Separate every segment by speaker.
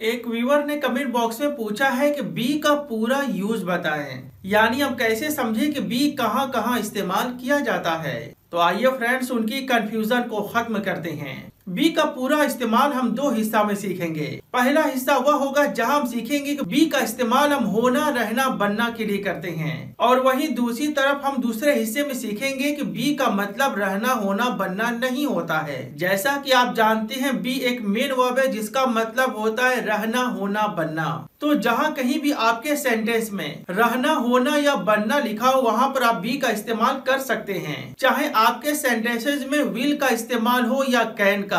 Speaker 1: एक व्यूवर ने comment box में पूछा है कि बी का पूरा यूज़ बताएँ। यानी हम कैसे समझे कि बी कहाँ कहाँ इस्तेमाल किया जाता है? तो आइए फ्रेंड्स उनकी कंफ्यूजन को खत्म करते हैं। बी का पूरा इस्तेमाल हम दो हिस्सा में सीखेंगे। पहला हिस्सा वह होगा जहाँ हम सीखेंगे कि बी का इस्तेमाल हम होना, रहना, बनना के लिए करते हैं। और वहीं दूसरी तरफ़ हम दूसरे हिस्से में सीखेंगे कि बी का मतलब रहना, होना, बनना नहीं होता है। जैसा कि आप जानते हैं बी एक मेन वर्ब है, जिसका मतलब होता है रहना, होना, बनना। तो जहाँ कहीं भी आपके सेंटेंस में रहना, होना या बनना लिखा हो, वहाँ पर आप बी का इस्तेमाल कर सकते हैं। चाहे आपके सेंटेंसेज में विल का इस्तेमाल हो या कैन का।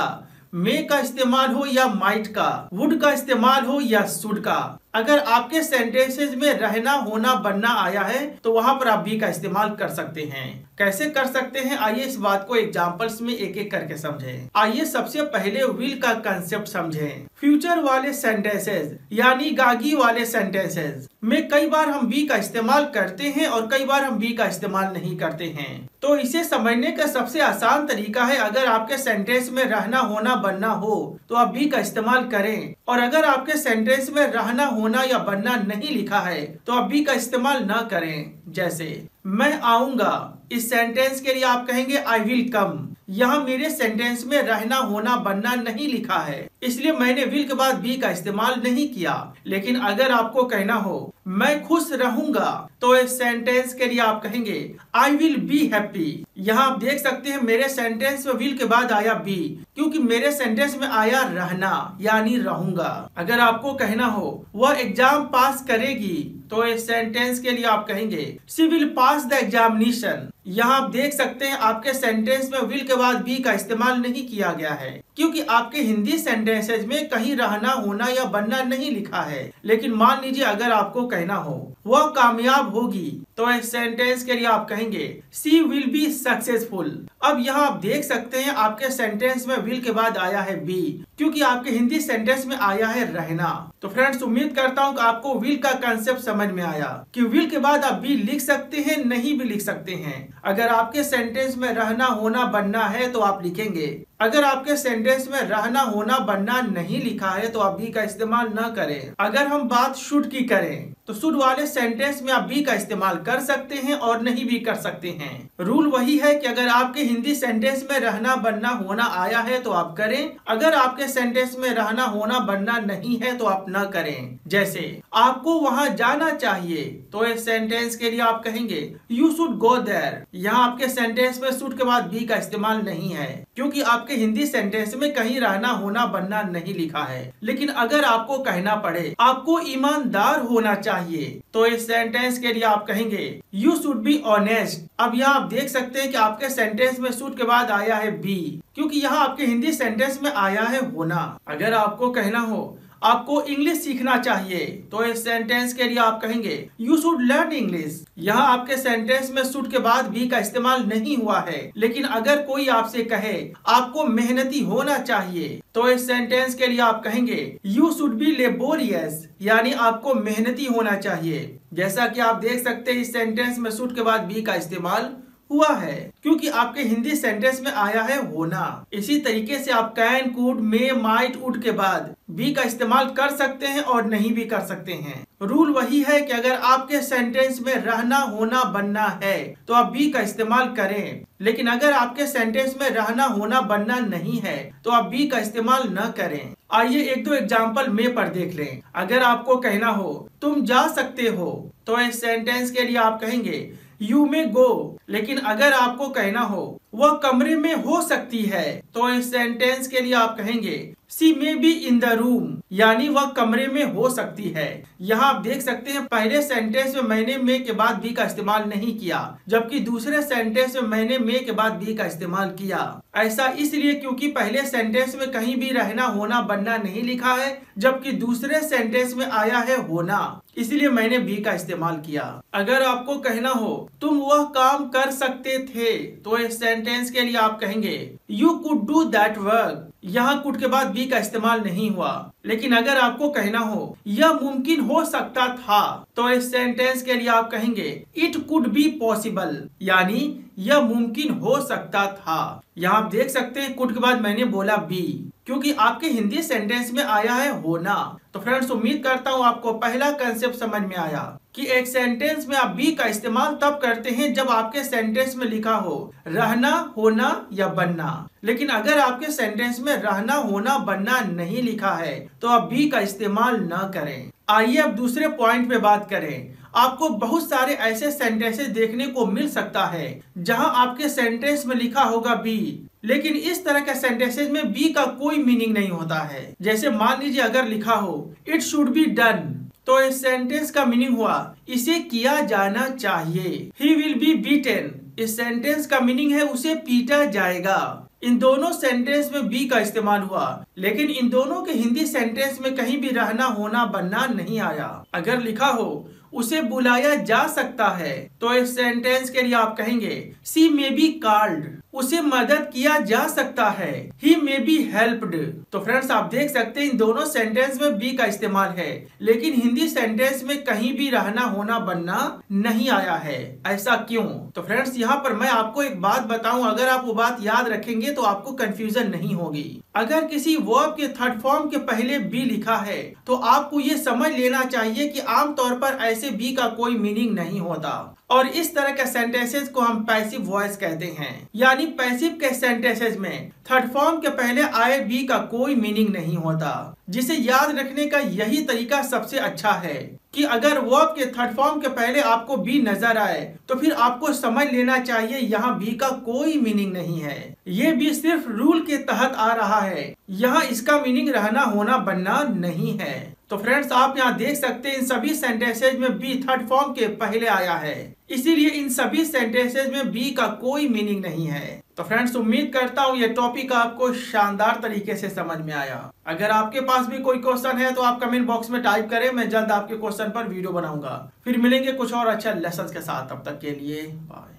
Speaker 1: मे का इस्तेमाल हो या माइट का वुड का इस्तेमाल हो या सुड का। अगर आपके सेंटेंसेज में रहना, होना, बनना आया है तो वहाँ पर आप बी का इस्तेमाल कर सकते हैं। कैसे कर सकते हैं? आइए इस बात को एग्जाम्पल्स में एक एक करके समझें। आइए सबसे पहले विल का कंसेप्ट समझें। फ्यूचर वाले सेंटेंसेज यानी गागी वाले सेंटेंसेज में कई बार हम बी का इस्तेमाल करते हैं और कई बार हम बी का इस्तेमाल नहीं करते हैं। तो इसे समझने का सबसे आसान तरीका है, अगर आपके सेंटेंस में रहना, होना, बनना हो तो आप बी का इस्तेमाल करें। और अगर आपके सेंटेंस में रहना, होना या बनना नहीं लिखा है तो आप बी का इस्तेमाल न करें। जैसे, मैं आऊँगा, इस सेंटेंस के लिए आप कहेंगे आई विल कम यहाँ मेरे सेंटेंस में रहना, होना, बनना नहीं लिखा है। इसलिए मैंने विल के बाद बी का इस्तेमाल नहीं किया। लेकिन अगर आपको कहना हो मैं खुश रहूँगा। तो इस सेंटेंस के लिए आप कहेंगे आई विल बी हैप्पी यहाँ आप देख सकते हैं, मेरे सेंटेंस में विल के बाद आया बी क्योंकि मेरे सेंटेंस में आया रहना, यानी रहूँगा। अगर आपको कहना हो, वह एग्ज़ाम पास करेगी तो इस सेंटेंस के लिए आप कहेंगे she will pass the examination यहाँ आप देख सकते हैं, आपके सेंटेंस में विल के बाद बी का इस्तेमाल नहीं किया गया है, क्योंकि आपके हिंदी सेंटेंसेज में कहीं रहना, होना या बनना नहीं लिखा है। लेकिन मान लीजिए, अगर आपको कहना हो वह कामयाब होगी। तो इस सेंटेंस के लिए आप कहेंगे सी विल बी सक्सेसफुल अब यहाँ आप देख सकते हैं, आपके सेंटेंस में विल के बाद आया है बी क्योंकि आपके हिंदी सेंटेंस में आया है रहना। तो फ्रेंड्स उम्मीद करता हूँ कि आपको विल का कंसेप्ट समझ में आया, कि विल के बाद आप बी लिख सकते हैं, नहीं भी लिख सकते हैं। अगर आपके सेंटेंस में रहना, होना, बनना है तो आप लिखेंगे। अगर आपके सेंटेंस में रहना, होना, बनना नहीं लिखा है तो आप बी का इस्तेमाल न करें। अगर हम बात शुड की करें तो शुड वाले सेंटेंस में आप बी का इस्तेमाल कर सकते हैं और नहीं भी कर सकते हैं। रूल वही है कि अगर आपके हिंदी सेंटेंस में रहना बनना होना आया है तो आप करें। अगर आपके सेंटेंस में रहना होना बनना नहीं है तो आप न करें। जैसे, आपको वहाँ जाना चाहिए तो इस सेंटेंस के लिए आप कहेंगे यू शुड गो देर यहाँ आपके सेंटेंस में शुड के बाद बी का इस्तेमाल नहीं है, क्योंकि आपके हिंदी सेंटेंस में कहीं रहना होना बनना नहीं लिखा है। लेकिन अगर आपको कहना पड़े, आपको ईमानदार होना चाहिए तो इस सेंटेंस के लिए आप कहेंगे यू शुड बी ऑनेस्ट अब यहाँ आप देख सकते हैं कि आपके सेंटेंस में शुड के बाद आया है बी क्योंकि यहाँ आपके हिंदी सेंटेंस में आया है होना। अगर आपको कहना हो आपको इंग्लिश सीखना चाहिए। तो इस सेंटेंस के लिए आप कहेंगे यू शुड लर्न इंग्लिश यहाँ आपके सेंटेंस में शुड के बाद भी का इस्तेमाल नहीं हुआ है। लेकिन अगर कोई आपसे कहे, आपको मेहनती होना चाहिए तो इस सेंटेंस के लिए आप कहेंगे यू शुड बी लेबोरियस यानी आपको मेहनती होना चाहिए। जैसा कि आप देख सकते हैं, इस सेंटेंस में शुड के बाद बी का इस्तेमाल हुआ है, क्योंकि आपके हिंदी सेंटेंस में आया है होना। इसी तरीके से आप कैन कुड मे माइट उड के बाद बी का इस्तेमाल कर सकते हैं और नहीं भी कर सकते हैं। रूल वही है कि अगर आपके सेंटेंस में रहना, होना, बनना है तो आप बी का इस्तेमाल करें। लेकिन अगर आपके सेंटेंस में रहना, होना, बनना नहीं है तो आप बी का इस्तेमाल न करें। आइए एक दो एग्ज़ाम्पल में पर देख लें। अगर आपको कहना हो, तुम जा सकते हो तो इस सेंटेंस के लिए आप कहेंगे यू में गो लेकिन अगर आपको कहना हो, वह कमरे में हो सकती है तो इस सेंटेंस के लिए आप कहेंगे she may be in the room, यानी वह कमरे में हो सकती है। यहाँ आप देख सकते हैं, पहले सेंटेंस में मैंने मे के बाद बी का इस्तेमाल नहीं किया, जबकि दूसरे सेंटेंस में मैंने मे के बाद बी का इस्तेमाल किया। ऐसा इसलिए क्योंकि पहले सेंटेंस में कहीं भी रहना, होना, बनना नहीं लिखा है, जबकि दूसरे सेंटेंस में आया है, होना। इसलिए मैंने बी का इस्तेमाल किया। अगर आपको कहना हो, तुम वह काम कर सकते थे तो इस सेंटेंस के लिए आप कहेंगे you could do that work यहाँ कुट के बाद बी का इस्तेमाल नहीं हुआ। लेकिन अगर आपको कहना हो, यह मुमकिन हो सकता था तो इस सेंटेंस के लिए आप कहेंगे इट कुड बी पॉसिबल यानी, यह मुमकिन हो सकता था। यहाँ आप देख सकते हैं कुट के बाद मैंने बोला बी क्योंकि आपके हिंदी सेंटेंस में आया है होना। तो फ्रेंड्स उम्मीद करता हूँ आपको पहला कंसेप्ट समझ में आया। कि एक सेंटेंस में आप बी का इस्तेमाल तब करते हैं जब आपके सेंटेंस में लिखा हो, रहना, होना या बनना। लेकिन अगर आपके सेंटेंस में रहना, होना, बनना नहीं लिखा है तो आप बी का इस्तेमाल न करें। आइए अब दूसरे पॉइंट पे बात करें। आपको बहुत सारे ऐसे सेंटेंसेस देखने को मिल सकता है, जहाँ आपके सेंटेंस में लिखा होगा बी लेकिन इस तरह के सेंटेंसेस में बी का कोई मीनिंग नहीं होता है। जैसे मान लीजिए अगर लिखा हो इट शुड बी डन तो इस सेंटेंस का मीनिंग हुआ, इसे किया जाना चाहिए। ही विल बी बीटेन इस सेंटेंस का मीनिंग है, उसे पीटा जाएगा। इन दोनों सेंटेंस में बी का इस्तेमाल हुआ, लेकिन इन दोनों के हिंदी सेंटेंस में कहीं भी रहना, होना, बनना नहीं आया। अगर लिखा हो, उसे बुलाया जा सकता है। तो इस सेंटेंस के लिए आप कहेंगे सी मे बी कॉल्ड उसे मदद किया जा सकता है। ही मे बी हेल्प्ड तो फ्रेंड्स आप देख सकते हैं इन दोनों सेंटेंस में बी का इस्तेमाल है। लेकिन हिंदी सेंटेंस में कहीं भी रहना, होना, बनना नहीं आया है। ऐसा क्यों? तो फ्रेंड्स यहाँ पर मैं आपको एक बात बताऊँ। अगर आप वो बात याद रखेंगे तो आपको कंफ्यूजन नहीं होगी। अगर किसी वर्ब के थर्ड फॉर्म के पहले बी लिखा है तो आपको ये समझ लेना चाहिए कि आमतौर पर ऐसे बी का कोई मीनिंग नहीं होता। और इस तरह के सेंटेंसेस को हम पैसिव वॉइस कहते हैं। यानी पैसिव के सेंटेंसेस में थर्ड फॉर्म के पहले आए बी का कोई मीनिंग नहीं होता, जिसे याद रखने का यही तरीका सबसे अच्छा है कि अगर वर्ब के थर्ड फॉर्म के पहले आपको बी नज़र आए तो फिर आपको समझ लेना चाहिए यहाँ बी का कोई मीनिंग नहीं है। ये भी सिर्फ़ रूल के तहत आ रहा है। यहाँ इसका मीनिंग रहना, होना, बनना नहीं है। तो फ्रेंड्स आप यहाँ देख सकते हैं इन सभी सेंटेंसेज में बी थर्ड फॉर्म के पहले आया है। इसीलिए इन सभी सेंटेंसेज में बी का कोई मीनिंग नहीं है। तो फ्रेंड्स उम्मीद करता हूँ ये टॉपिक आपको शानदार तरीके से समझ में आया। अगर आपके पास भी कोई क्वेश्चन है तो आप कमेंट बॉक्स में टाइप करें, मैं जल्द आपके क्वेश्चन पर वीडियो बनाऊँगा। फिर मिलेंगे कुछ और अच्छा लेसन के साथ। अब तक के लिए बाय